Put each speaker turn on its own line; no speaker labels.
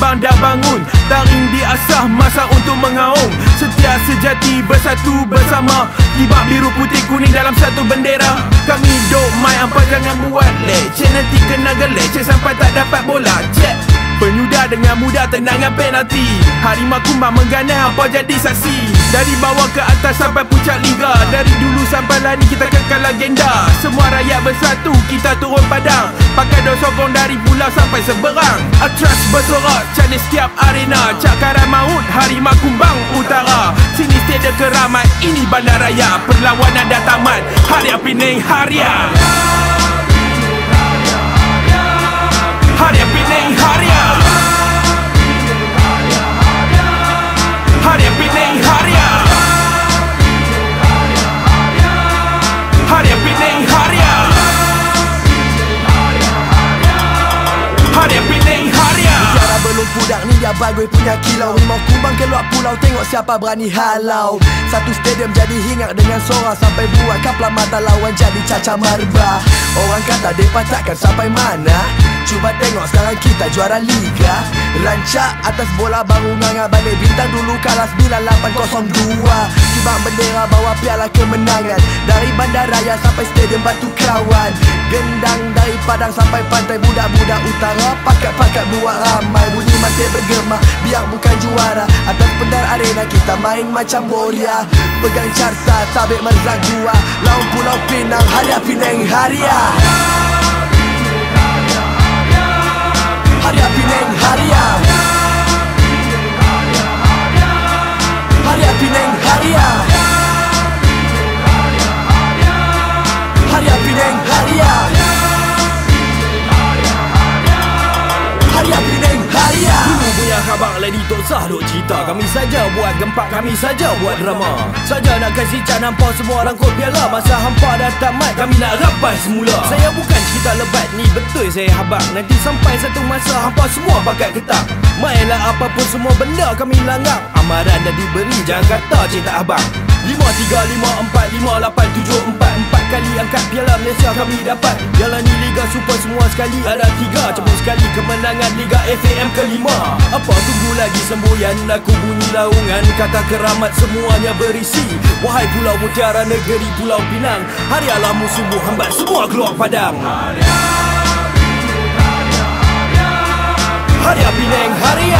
Kumbang dah bangun Taring diasah masa untuk mengaung. Setia sejati bersatu bersama Kibak biru putih kuning dalam satu bendera. Kami dok mai apa jangan buat leceh Nanti kena geleceh sampai tak dapat bola. Cek dengan mudah tendangan penalti. Harimau kumbang menggana apa jadi saksi. Dari bawah ke atas sampai puncak liga. Dari dulu sampai lani kita kekal legenda Semua rakyat bersatu kita turun padang. Pakai dos sokong dari pulau sampai seberang. Atras bersorak cari setiap arena. Cakaran maut harimau kumbang utara. Sini stadium keramat ini bandaraya Perlawanan dah tamat Haria Pening Haria Haria Pening Haria Haria Pening Haria Haria Pening Haria Haria Pening Haria
Bicara belum pudar ni dia bagus punya kilau. Rimau kumbang keluar pulau tengok siapa berani halau. Satu stadium jadi hingat dengan sorak Sampai buat kaplan mata lawan jadi caca marba. Orang kata depa takkan sampai mana Cuba tengok sekarang kita juara liga Rancak atas bola baru nganga balik bintang dulu kalah 9802 Kibang bendera bawa piala kemenangan. Dari bandaraya sampai stadium batu kawan Gendang dari padang sampai pantai budak-budak utara. Pakat-pakat buat ramai bunyi masih bergema. Biar bukan juara atas pendar arena kita main macam boria Pegang carta tabik merzak jua Laung pulau Pinang Haria Pinang Haria Haria Pinang Haria Haria Pinang Haria Haria Pinang
khabar lady tak sah duk cerita. Kami saja buat gempak, kami saja buat drama. Saja nak kasih cat nampak semua rangkut piala Masa hampa dah tamat, kami nak rapat semula. Saya bukan cerita lebat ni, betul saya habak. Nanti sampai satu masa hampa semua pakai ketak. Mainlah apapun semua benda kami langgar. Amaran dah diberi, jangan kata cinta abang. 5, 3, 5, 4, 5, 8, Malaysia kami dapat. Jalani Liga Super semua sekali Ada tiga. Cabut sekali kemenangan Liga FAM kelima. Apa tunggu lagi semboyan? Aku bunyi laungan Kata keramat semuanya berisi. Wahai Pulau Mutiara Negeri Pulau Pinang Harialah musuh hambat Semua keluar padang. Haria Pinang Haria Haria